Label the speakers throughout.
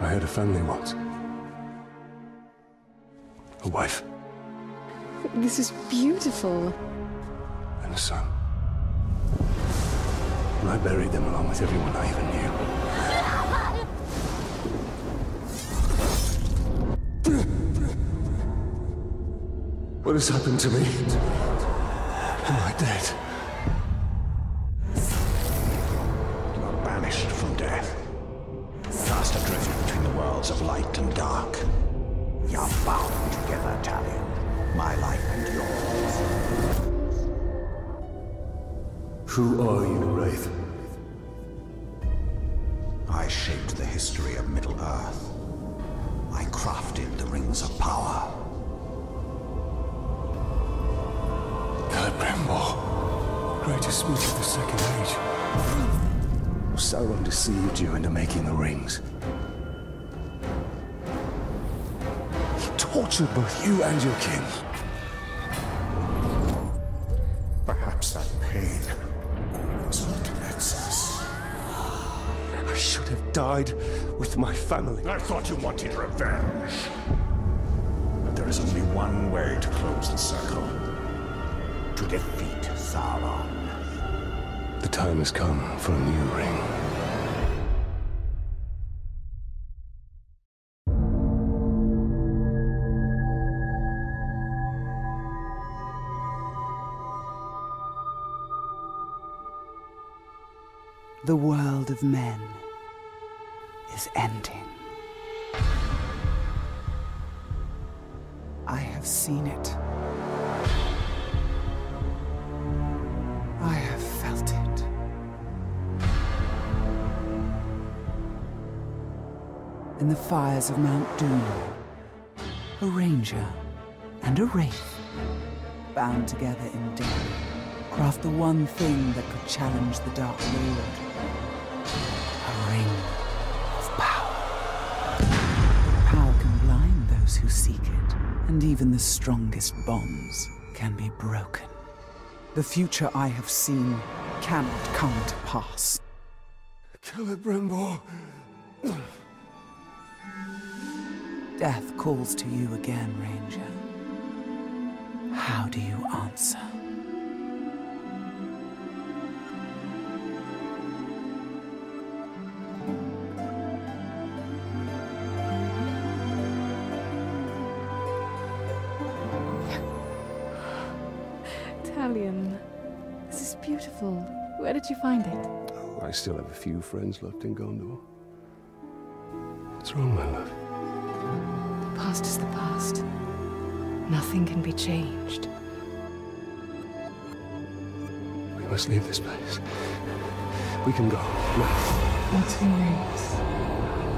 Speaker 1: I had a family once. A wife
Speaker 2: This is beautiful.
Speaker 1: and a son. And I buried them along with everyone I even knew. What has happened to me? Am I dead? Who are you, Wraith?
Speaker 3: I shaped the history of Middle-earth. I crafted the Rings of Power.
Speaker 1: Celebrimbor, greatest smith of the Second Age. Sauron deceived you into making the rings. He tortured both you and your kin.
Speaker 3: Perhaps that pain
Speaker 1: should have died with my family.
Speaker 3: I thought you wanted revenge. But there is only one way to close the circle. To defeat Sauron.
Speaker 1: The time has come for a new ring.
Speaker 4: The world of men is ending. I have seen it. I have felt it. In the fires of Mount Doom, a ranger and a wraith, bound together in death, craft the one thing that could challenge the Dark Lord. And even the strongest bonds can be broken. The future I have seen cannot come to pass.
Speaker 1: Celebrimbor!
Speaker 4: Death calls to you again, Ranger. How do you answer?
Speaker 2: This is beautiful. Where did you find it?
Speaker 1: Oh, I still have a few friends left in Gondor. What's wrong, my love?
Speaker 2: The past is the past. Nothing can be changed.
Speaker 1: We must leave this place. We can go. Now.
Speaker 2: What's who knows?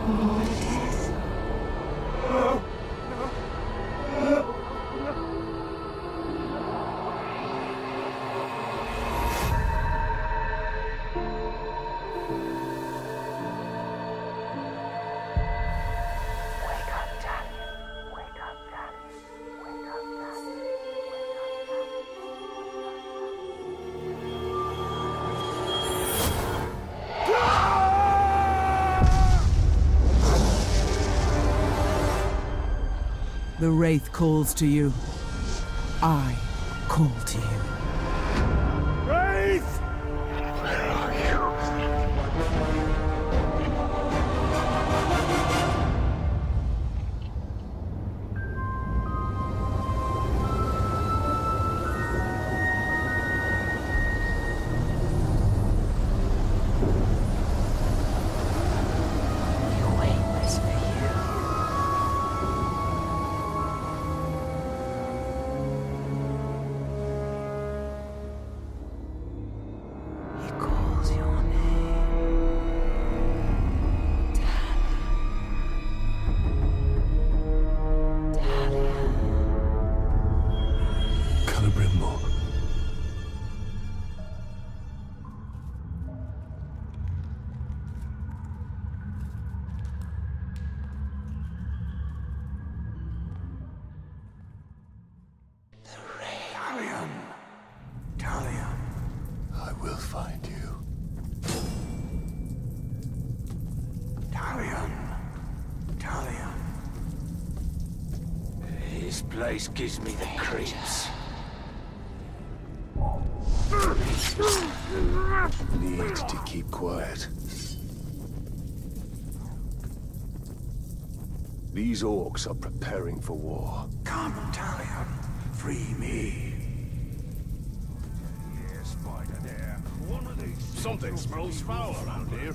Speaker 2: Or what it is.
Speaker 4: The Wraith calls to you. I call to you.
Speaker 1: Place gives me the creeps. Need to keep quiet. These orcs are preparing for war.
Speaker 3: Come, Talion. Free me.
Speaker 1: Yeah, spider there. One of these. Something smells foul around here.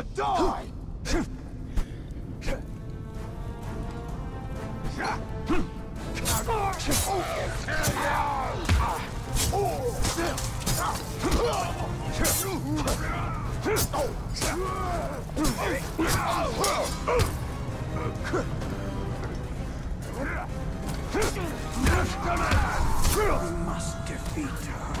Speaker 3: You're die. We must defeat her.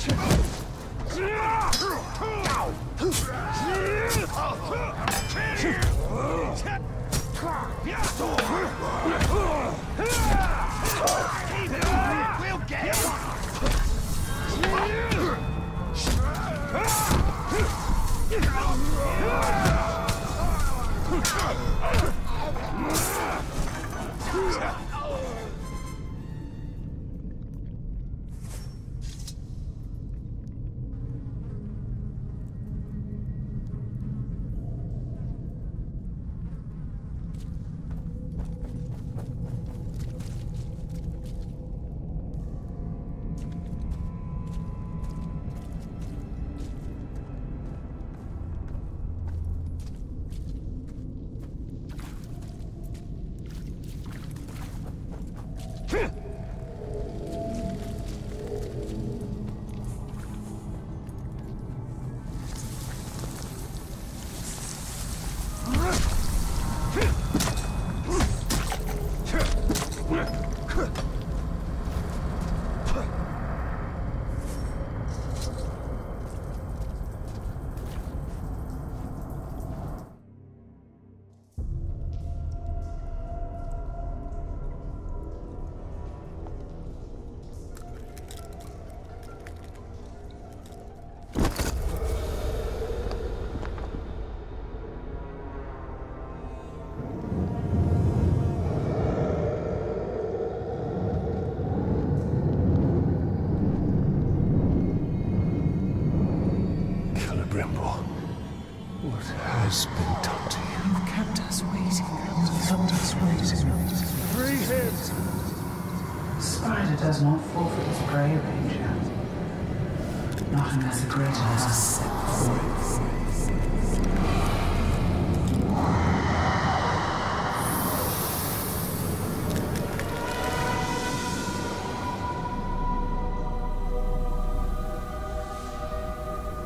Speaker 3: We'll get
Speaker 4: Celebrimbor, does not forfeit his prey, Ranger. Not unless a greater has set free.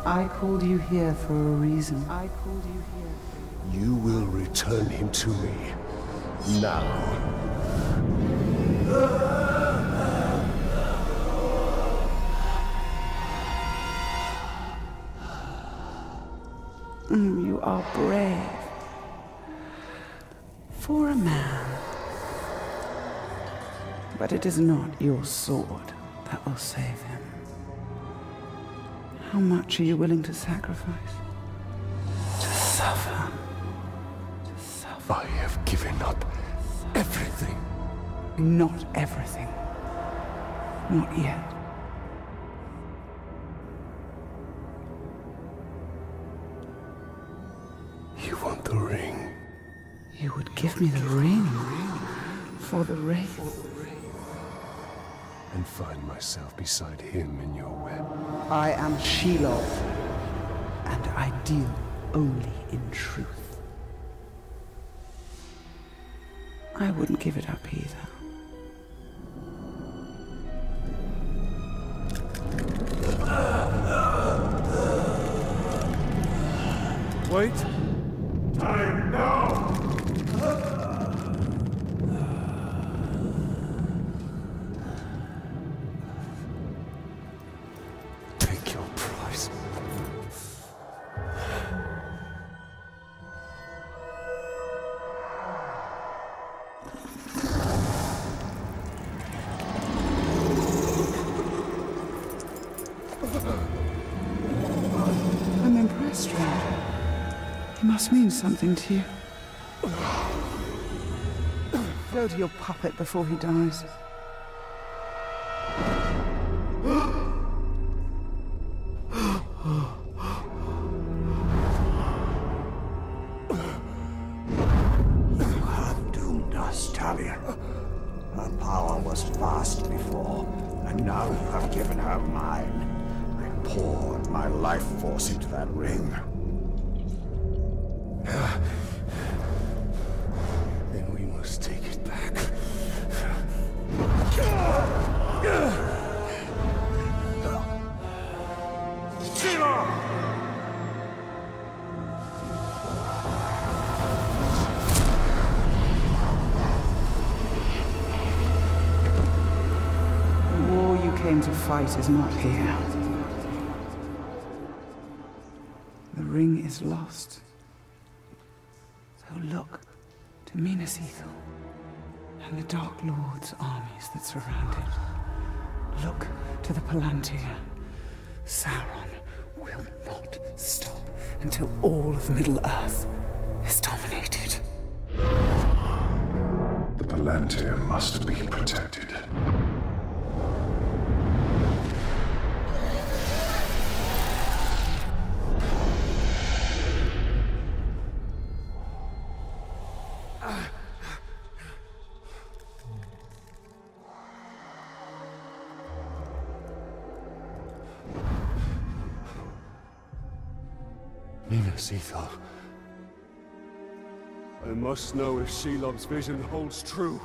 Speaker 4: I called you here for a reason. I called you here.
Speaker 1: You will return him to me. Now.
Speaker 4: Are brave. For a man. But it is not your sword that will save him. How much are you willing to sacrifice? To suffer. To suffer.
Speaker 1: I have given up everything.
Speaker 4: Not everything. Not yet. Give me the ring for the Wraith.
Speaker 1: And find myself beside him in your web.
Speaker 4: I am Shelob, and I deal only in truth. I wouldn't give it up either.
Speaker 1: Wait!
Speaker 4: Must mean something to you. Go to your puppet before he dies. Fight is not here. The ring is lost. So look to Minas Ithil and the Dark Lord's armies that surround it. Look to the Palantir. Sauron will not stop until all of Middle-earth is dominated.
Speaker 5: The Palantir must be protected.
Speaker 1: Ithil. I must know if Shelob's vision holds true.